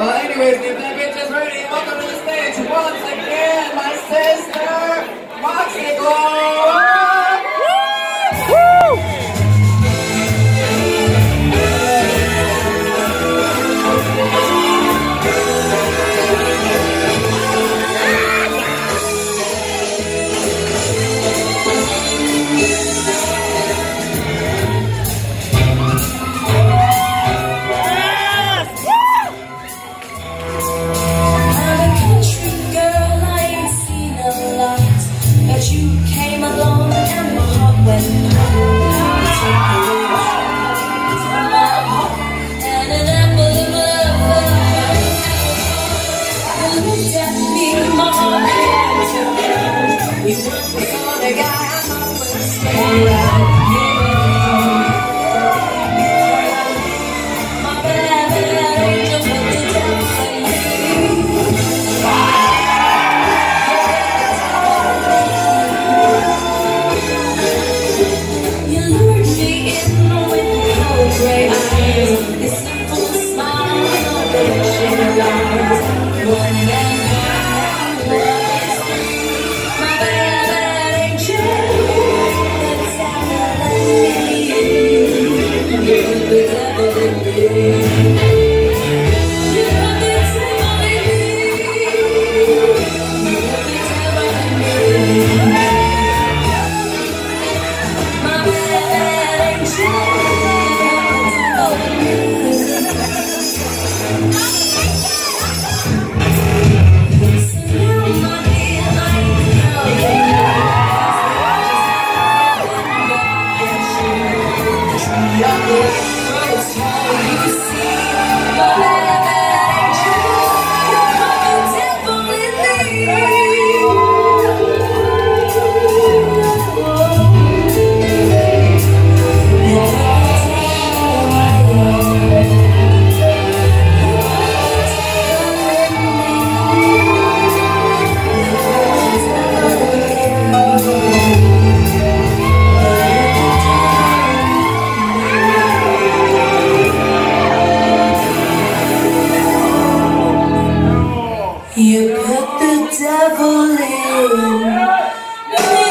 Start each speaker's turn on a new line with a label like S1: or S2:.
S1: Well, anyways, get that bitch is ready. Welcome to the stage once again.
S2: Senhor. the devil in me.